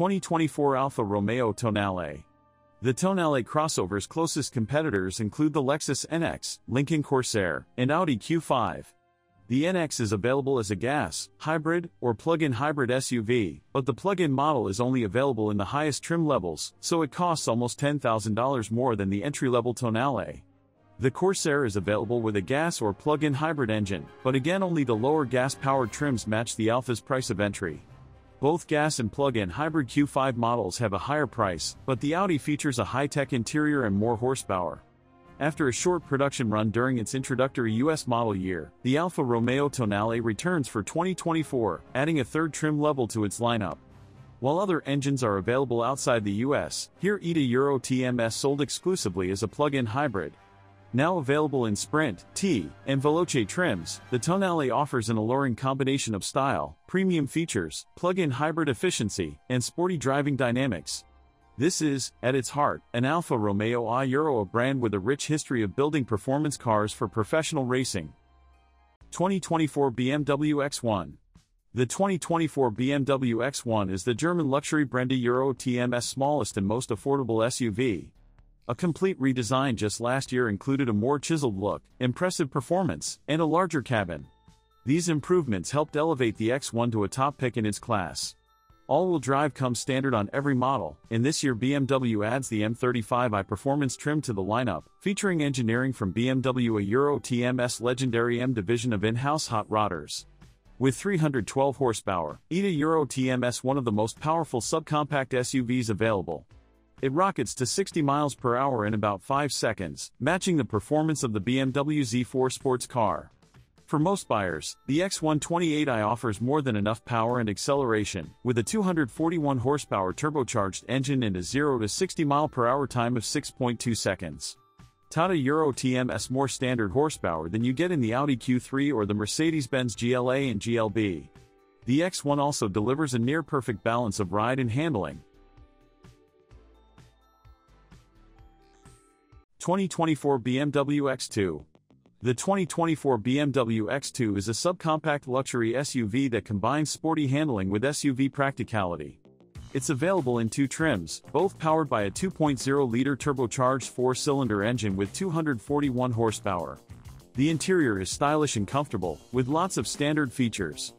2024 Alfa Romeo Tonale. The Tonale crossover's closest competitors include the Lexus NX, Lincoln Corsair, and Audi Q5. The NX is available as a gas, hybrid, or plug-in hybrid SUV, but the plug-in model is only available in the highest trim levels, so it costs almost $10,000 more than the entry-level Tonale. The Corsair is available with a gas or plug-in hybrid engine, but again only the lower gas-powered trims match the Alfa's price of entry. Both gas and plug-in hybrid Q5 models have a higher price, but the Audi features a high-tech interior and more horsepower. After a short production run during its introductory US model year, the Alfa Romeo Tonale returns for 2024, adding a third trim level to its lineup. While other engines are available outside the US, here ETA Euro TMS sold exclusively as a plug-in hybrid, now available in Sprint, T, and Veloce trims, the Tonale offers an alluring combination of style, premium features, plug-in hybrid efficiency, and sporty driving dynamics. This is, at its heart, an Alfa Romeo I Euro a brand with a rich history of building performance cars for professional racing. 2024 BMW X1 The 2024 BMW X1 is the German luxury brand Euro TMS smallest and most affordable SUV, a complete redesign just last year included a more chiseled look, impressive performance, and a larger cabin. These improvements helped elevate the X1 to a top pick in its class. All-wheel drive comes standard on every model, and this year BMW adds the M35i performance trim to the lineup, featuring engineering from BMW a Euro TMS legendary M division of in-house hot rodders. With 312 horsepower, ETA Euro TMS one of the most powerful subcompact SUVs available, it rockets to 60 miles per hour in about 5 seconds, matching the performance of the BMW Z4 sports car. For most buyers, the X128i offers more than enough power and acceleration, with a 241 horsepower turbocharged engine and a 0 to 60 mile per hour time of 6.2 seconds. Tata Euro TMS more standard horsepower than you get in the Audi Q3 or the Mercedes-Benz GLA and GLB. The X1 also delivers a near-perfect balance of ride and handling, 2024 BMW X2 The 2024 BMW X2 is a subcompact luxury SUV that combines sporty handling with SUV practicality. It's available in two trims, both powered by a 2.0-liter turbocharged four-cylinder engine with 241 horsepower. The interior is stylish and comfortable, with lots of standard features.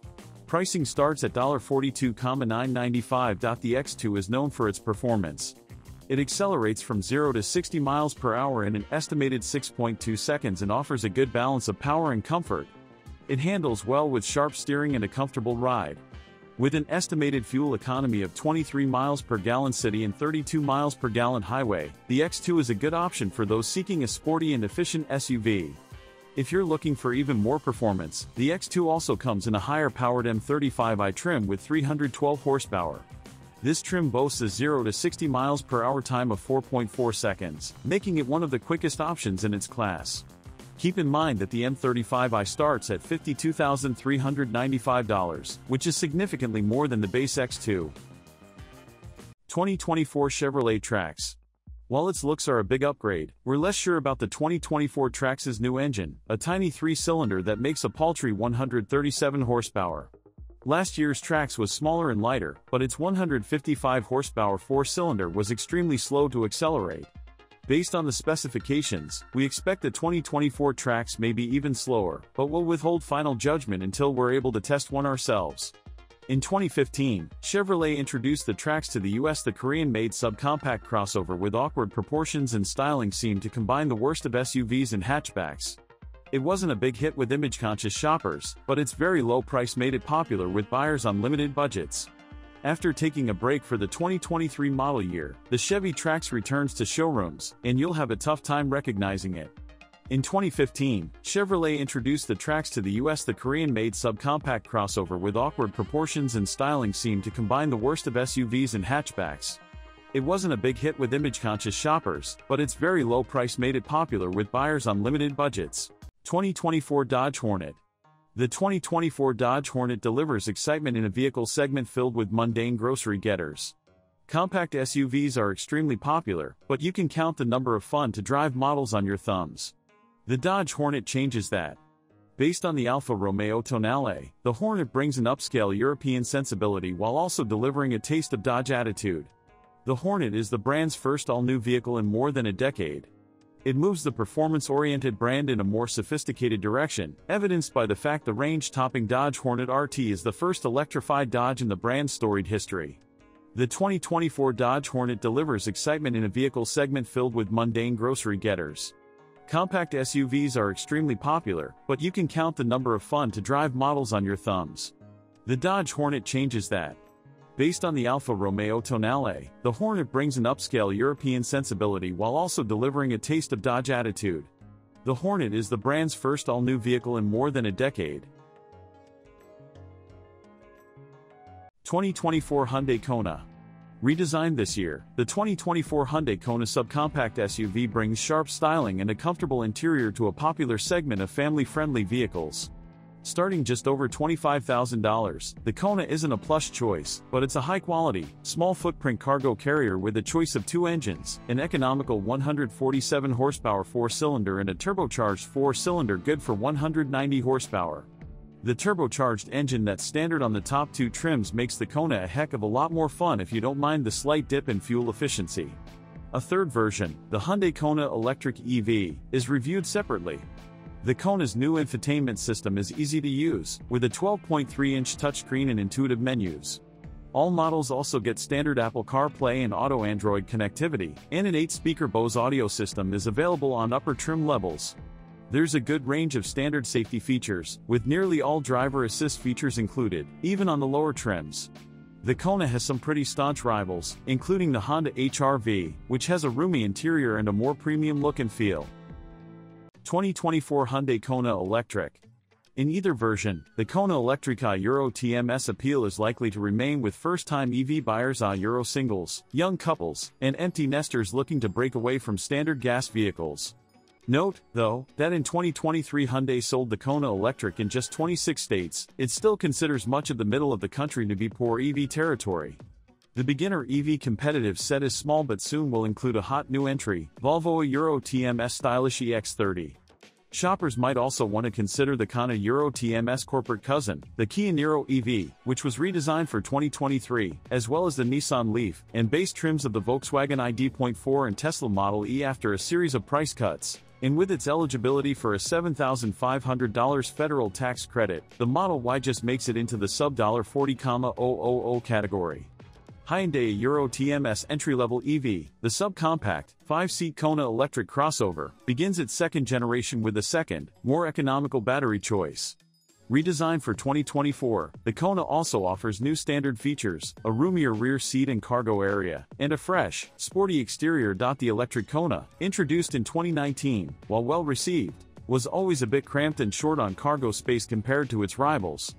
Pricing starts at $42,995. The X2 is known for its performance, it accelerates from 0 to 60 miles per hour in an estimated 6.2 seconds and offers a good balance of power and comfort. It handles well with sharp steering and a comfortable ride. With an estimated fuel economy of 23 miles per gallon city and 32 miles per gallon highway, the X2 is a good option for those seeking a sporty and efficient SUV. If you're looking for even more performance, the X2 also comes in a higher-powered M35i trim with 312 horsepower. This trim boasts a 0 to 60 miles per hour time of 4.4 seconds, making it one of the quickest options in its class. Keep in mind that the M35i starts at $52,395, which is significantly more than the base X2. 2024 Chevrolet Trax While its looks are a big upgrade, we're less sure about the 2024 Trax's new engine, a tiny three-cylinder that makes a paltry 137 horsepower. Last year's Trax was smaller and lighter, but its 155 horsepower four-cylinder was extremely slow to accelerate. Based on the specifications, we expect the 2024 Trax may be even slower, but we'll withhold final judgment until we're able to test one ourselves. In 2015, Chevrolet introduced the Trax to the US. The Korean-made subcompact crossover with awkward proportions and styling seemed to combine the worst of SUVs and hatchbacks. It wasn't a big hit with image-conscious shoppers, but its very low price made it popular with buyers on limited budgets. After taking a break for the 2023 model year, the Chevy Trax returns to showrooms, and you'll have a tough time recognizing it. In 2015, Chevrolet introduced the Trax to the US. The Korean-made subcompact crossover with awkward proportions and styling seemed to combine the worst of SUVs and hatchbacks. It wasn't a big hit with image-conscious shoppers, but its very low price made it popular with buyers on limited budgets. 2024 Dodge Hornet The 2024 Dodge Hornet delivers excitement in a vehicle segment filled with mundane grocery getters. Compact SUVs are extremely popular, but you can count the number of fun-to-drive models on your thumbs. The Dodge Hornet changes that. Based on the Alfa Romeo Tonale, the Hornet brings an upscale European sensibility while also delivering a taste of Dodge attitude. The Hornet is the brand's first all-new vehicle in more than a decade. It moves the performance-oriented brand in a more sophisticated direction, evidenced by the fact the range-topping Dodge Hornet RT is the first electrified Dodge in the brand's storied history. The 2024 Dodge Hornet delivers excitement in a vehicle segment filled with mundane grocery getters. Compact SUVs are extremely popular, but you can count the number of fun to drive models on your thumbs. The Dodge Hornet changes that. Based on the Alfa Romeo Tonale, the Hornet brings an upscale European sensibility while also delivering a taste of Dodge attitude. The Hornet is the brand's first all-new vehicle in more than a decade. 2024 Hyundai Kona Redesigned this year, the 2024 Hyundai Kona subcompact SUV brings sharp styling and a comfortable interior to a popular segment of family-friendly vehicles. Starting just over $25,000, the Kona isn't a plush choice, but it's a high-quality, small-footprint cargo carrier with a choice of two engines, an economical 147 horsepower four-cylinder and a turbocharged four-cylinder good for 190 horsepower. The turbocharged engine that's standard on the top two trims makes the Kona a heck of a lot more fun if you don't mind the slight dip in fuel efficiency. A third version, the Hyundai Kona Electric EV, is reviewed separately. The Kona's new infotainment system is easy to use, with a 12.3-inch touchscreen and intuitive menus. All models also get standard Apple CarPlay and Auto Android connectivity, and an 8-speaker Bose audio system is available on upper trim levels. There's a good range of standard safety features, with nearly all driver assist features included, even on the lower trims. The Kona has some pretty staunch rivals, including the Honda HR-V, which has a roomy interior and a more premium look and feel. 2024 Hyundai Kona Electric in either version, the Kona Electrica Euro TMS appeal is likely to remain with first-time EV buyers a Euro singles, young couples, and empty nesters looking to break away from standard gas vehicles. Note, though, that in 2023 Hyundai sold the Kona Electric in just 26 states, it still considers much of the middle of the country to be poor EV territory. The beginner EV competitive set is small but soon will include a hot new entry, Volvo Euro TMS Stylish EX30. Shoppers might also want to consider the Kona Euro TMS corporate cousin, the Kia Niro EV, which was redesigned for 2023, as well as the Nissan Leaf, and base trims of the Volkswagen ID.4 and Tesla Model E after a series of price cuts and with its eligibility for a $7,500 federal tax credit, the Model Y just makes it into the sub $40,000 category. Hyundai Euro TMS entry-level EV, the subcompact, 5-seat Kona electric crossover, begins its second generation with a second, more economical battery choice. Redesigned for 2024, the Kona also offers new standard features, a roomier rear seat and cargo area, and a fresh, sporty exterior. The electric Kona, introduced in 2019, while well received, was always a bit cramped and short on cargo space compared to its rivals,